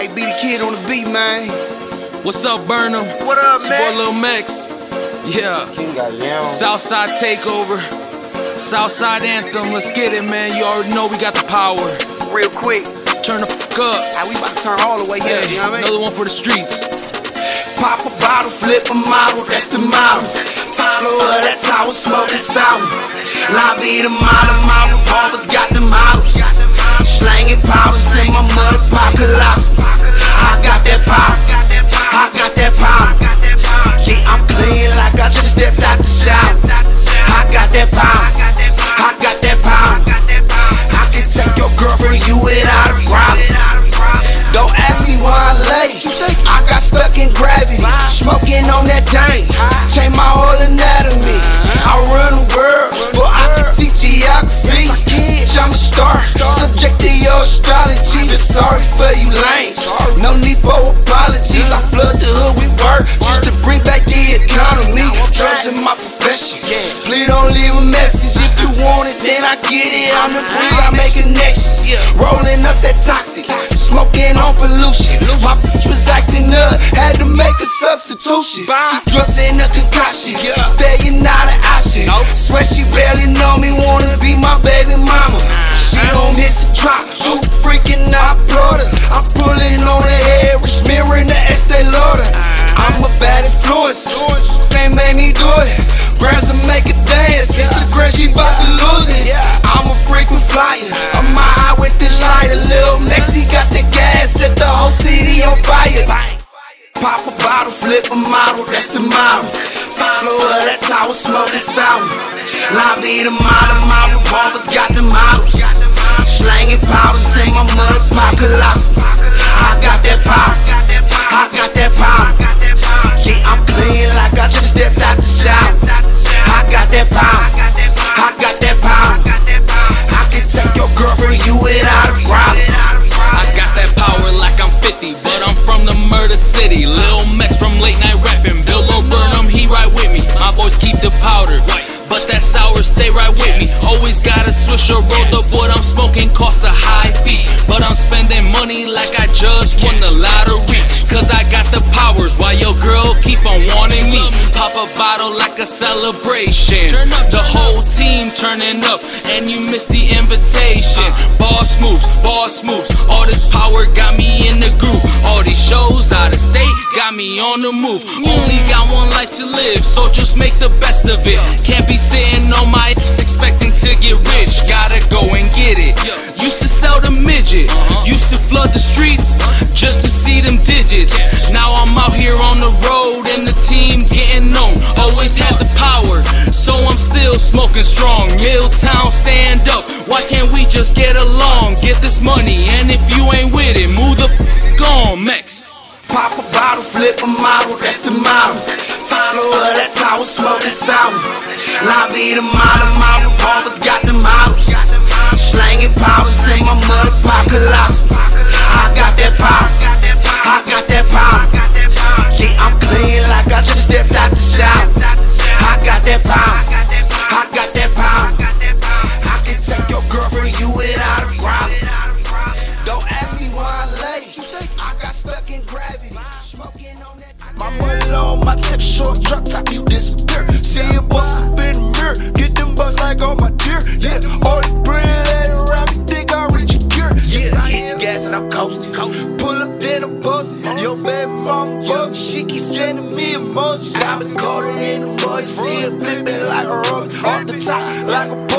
I be the kid on the beat, man. What's up, Burn'em? What up, It's man? for Lil Mex. Yeah. King got yam. Southside takeover. Southside anthem. Let's get it, man. You already know we got the power. Real quick. Turn the fuck up. How we about to turn all the way Hey, up, you know what I mean? another one for the streets. Pop a bottle, flip a model, that's the model. Follow her, that's how I smoke it sour. La vida mala, my revolvers got the models. Slanging powders in my mother pop subject to your astrology. But sorry for you lames, no need for apologies. I flood the hood with work just to bring back the economy. Drugs in my profession. Please don't leave a message. If you want it, then I get it. On the bridge, I make connections. Rolling up that toxic, smoking on pollution. My bitch was acting up, had to make a substitution. Pop a bottle, flip a model, that's the model. Follow her, that's how I smoke it sour. La vida mala, my revolvers got the models. Slanging powders in my mother pop colossal. I got that power, I got that power. Yeah, I'm clean like I just stepped out the shower. I got that power, But that sour stay right with me. Always got a swisher rolled up. What I'm smoking costs a high fee. But I'm spending money like I just won the lottery. Cause I got the powers while your girl keep on wanting me. Pop a bottle like a celebration. Up, The whole team turning up and you missed the invitation. Boss moves, boss moves. All this power got me in the groove. All these shows out of state got me on the move. Only got one life to live, so just make the best of it. Can't be sitting on my ass expecting to get rich. Gotta go and get it. Used to sell the midget, uh-huh. used to flood the streets just to see them digits. Now I'm out here on the road smoking strong. Milltown, stand up. Why can't we just get along? Get this money, and if you ain't with it, move the f on, Mex. Pop a bottle, flip a model, that's the model. Follow her, that's how it sour. La vida mala, my revolvers got the models. My money long, my tip short, drop top, you disappear. See you bust up in the mirror. Get them bucks like all my deer. Yeah, all the bread let around me, think I reach a gear. Yeah, hit gas and I'm coasting. Pull up, then I'm posting. Yo, baby mama. She keep sending me emojis. I've been caught in the mud. See it flipping like a rubber. Off the top, like a